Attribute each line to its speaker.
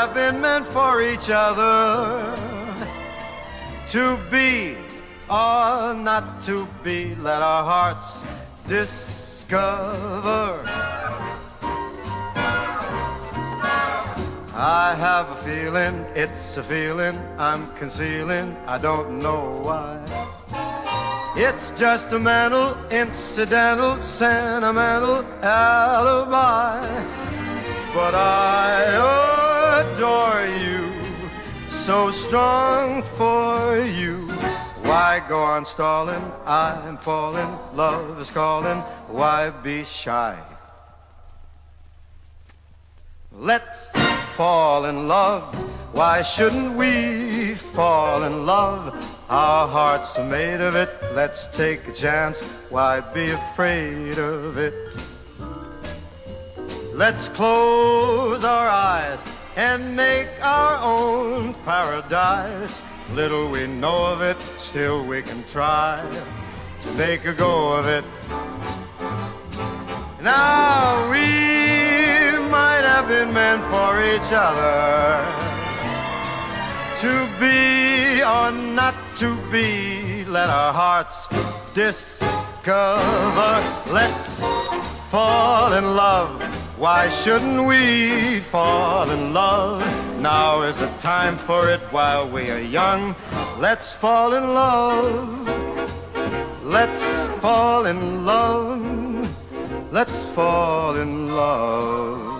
Speaker 1: have been meant for each other to be or not to be. Let our hearts discover. I have a feeling, it's a feeling I'm concealing, I don't know why. It's just a mental, incidental, sentimental alibi. But I so strong for you. Why go on stalling? I'm falling, love is calling. Why be shy? Let's fall in love. Why shouldn't we fall in love? Our hearts are made of it. Let's take a chance. Why be afraid of it? Let's close our eyes and make paradise. Little we know of it, still we can try to make a go of it. Now we might have been meant for each other to be or not to be. Let our hearts discover. Let's fall in love. Why shouldn't we fall in love? Now is the time for it while we are young. Let's fall in love. Let's fall in love. Let's fall in love.